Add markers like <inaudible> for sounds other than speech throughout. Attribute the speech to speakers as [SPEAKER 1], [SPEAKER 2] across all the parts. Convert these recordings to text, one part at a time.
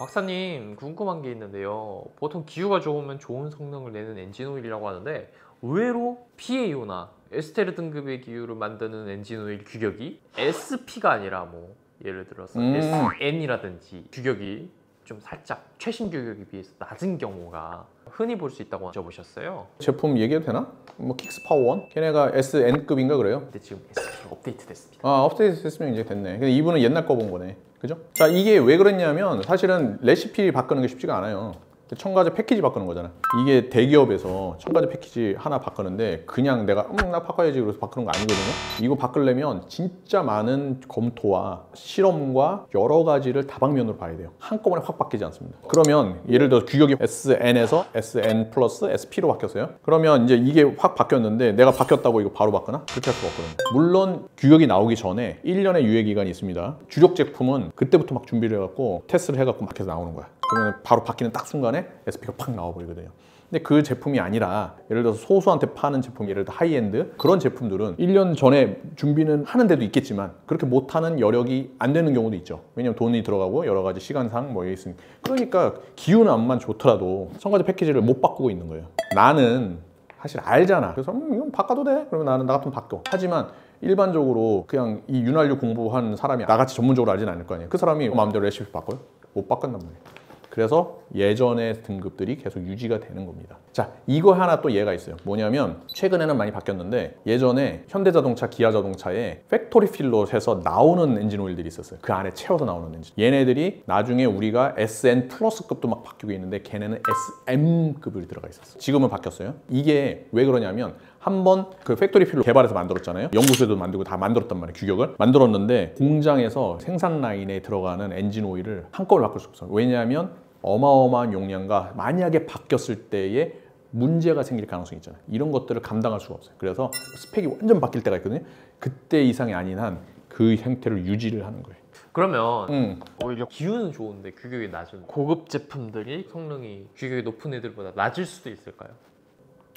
[SPEAKER 1] 박사님 궁금한 게 있는데요. 보통 기유가 좋으면 좋은 성능을 내는 엔진 오일이라고 하는데 의외로 PAO나 에스테르 등급의 기유로 만드는 엔진 오일 규격이 SP가 아니라 뭐 예를 들어서
[SPEAKER 2] 음.
[SPEAKER 1] SN이라든지 규격이 좀 살짝 최신 규격에 비해서 낮은 경우가 흔히 볼 수 있다고 여쭤보셨어요.
[SPEAKER 2] 제품 얘기해도 되나? 뭐 Kixx PAO 1? 걔네가 SN급인가 그래요?
[SPEAKER 1] 근데 지금 SP가 업데이트 됐습니다.
[SPEAKER 2] 아 업데이트 했으면 이제 됐네 근데 이분은 옛날 거 본 거네 그죠? 자 이게 왜 그랬냐면 사실은 레시피 바꾸는 게 쉽지가 않아요 첨가제 패키지 바꾸는 거잖아. 이게 대기업에서 첨가제 패키지 하나 바꾸는데 그냥 내가 음 나 바꿔야지 그래서 바꾸는 거 아니거든요. 이거 바꾸려면 진짜 많은 검토와 실험과 여러 가지를 다방면으로 봐야 돼요. 한꺼번에 확 바뀌지 않습니다. 그러면 예를 들어 규격이 SN에서 SN 플러스 SP로 바뀌었어요. 그러면 이제 이게 확 바뀌었는데 내가 바뀌었다고 이거 바로 바꾸나? 그렇게 할 수가 없거든요. 물론 규격이 나오기 전에 1년의 유예 기간이 있습니다. 주력 제품은 그때부터 막 준비를 해갖고 테스트를 해갖고 막 해서 나오는 거야 그러면 바로 바뀌는 딱 순간에 SP가 팍 나와버리거든요. 근데 그 제품이 아니라 예를 들어서 소수한테 파는 제품, 예를 들어 하이엔드 그런 제품들은 1년 전에 준비는 하는 데도 있겠지만 그렇게 못하는 여력이 안 되는 경우도 있죠. 왜냐면 돈이 들어가고 여러 가지 시간상 뭐 있으니 그러니까 기유는 암만 좋더라도 첨가제 패키지를 못 바꾸고 있는 거예요. 나는 사실 알잖아. 그래서 음, 이건 바꿔도 돼. 그러면 나는 나 같으면 바꿔. 하지만 일반적으로 그냥 이 윤활유 공부한 사람이 나같이 전문적으로 알진 않을 거 아니에요. 그 사람이 마음대로 레시피 바꿔요? 못 바꾼단 말이에요. 그래서 예전의 등급들이 계속 유지가 되는 겁니다. 자, 이거 하나 또 예가 있어요. 뭐냐면 최근에는 많이 바뀌었는데 예전에 현대자동차, 기아자동차에 factory fill로 해서 나오는 엔진 오일들이 있었어요. 그 안에 채워서 나오는 엔진. 얘네들이 나중에 우리가 SN plus급도 막 바뀌고 있는데 걔네는 SM급을 들어가 있었어요. 지금은 바뀌었어요. 이게 왜 그러냐면 한번 그 factory fill로 개발해서 만들었잖아요. 연구소에도 만들고 다 만들었단 말이에요. 규격을 만들었는데 공장에서 생산 라인에 들어가는 엔진 오일을 한꺼번에 바꿀 수 없어요. 왜냐하면 어마어마한 용량과 만약에 바뀌었을 때에 문제가 생길 가능성이 있잖아요. 이런 것들을 감당할 수가 없어요. 그래서 스펙이 완전 바뀔 때가 있거든요. 그때 이상이 아닌 한 그 형태를 유지를 하는 거예요.
[SPEAKER 1] 그러면
[SPEAKER 2] 음.
[SPEAKER 1] 오히려 기후는 좋은데 규격이 낮은 고급 제품들이 성능이 규격이 높은 애들보다 낮을 수도 있을까요?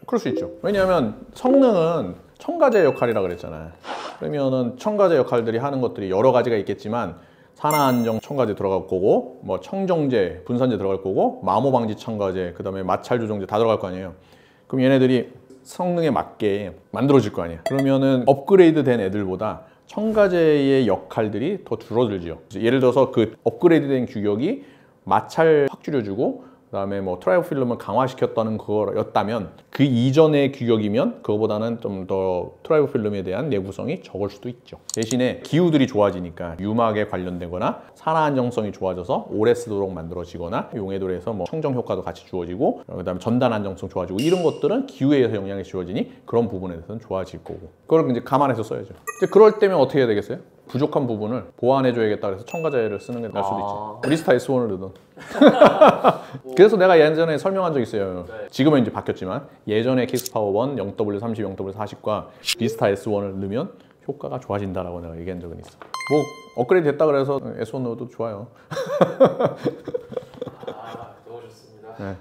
[SPEAKER 2] 그럴 수 있죠. 왜냐하면 성능은 첨가제 역할이라 그랬잖아요. 그러면은 첨가제 역할들이 하는 것들이 여러 가지가 있겠지만 산화안정 첨가제 들어갈 거고 뭐 청정제, 분산제 들어갈 거고 마모 방지 첨가제, 그 다음에 마찰 조정제 다 들어갈 거 아니에요. 그럼 얘네들이 성능에 맞게 만들어질 거 아니에요. 그러면은 업그레이드 된 애들보다 첨가제의 역할들이 더 줄어들죠. 예를 들어서 그 업그레이드된 규격이 마찰 확 줄여주고 그다음에 뭐 tribo film을 강화시켰다는 거였다면 그 이전의 규격이면 그거보다는 좀 더 tribo film에 대한 내구성이 적을 수도 있죠. 대신에 기유들이 좋아지니까 유막에 관련되거나 산화 안정성이 좋아져서 오래 쓰도록 만들어지거나 용해도에서 뭐 청정 효과도 같이 주어지고 그다음에 전단 안정성 좋아지고 이런 것들은 기유에 의해서 영향이 주어지니 그런 부분에 대해서는 좋아질 거고 그걸 이제 감안해서 써야죠. 이제 그럴 때면 어떻게 해야 되겠어요? 부족한 부분을 보완해줘야겠다 그래서 첨가제를 쓰는 게 나을 수도
[SPEAKER 1] 아.
[SPEAKER 2] 있지. 리스타 S1을 넣든. <laughs> 그래서 내가 예전에 설명한 적 있어요. 지금은 이제 바뀌었지만 예전에 Kixx PAO 1 0W30, 0W40과 리스타 S1을 넣으면 효과가 좋아진다라고 내가 얘기한 적은 있어. 뭐 업그레이드 됐다 그래서 S1 넣어도 좋아요.
[SPEAKER 1] 아 너무 좋습니다.
[SPEAKER 2] 네.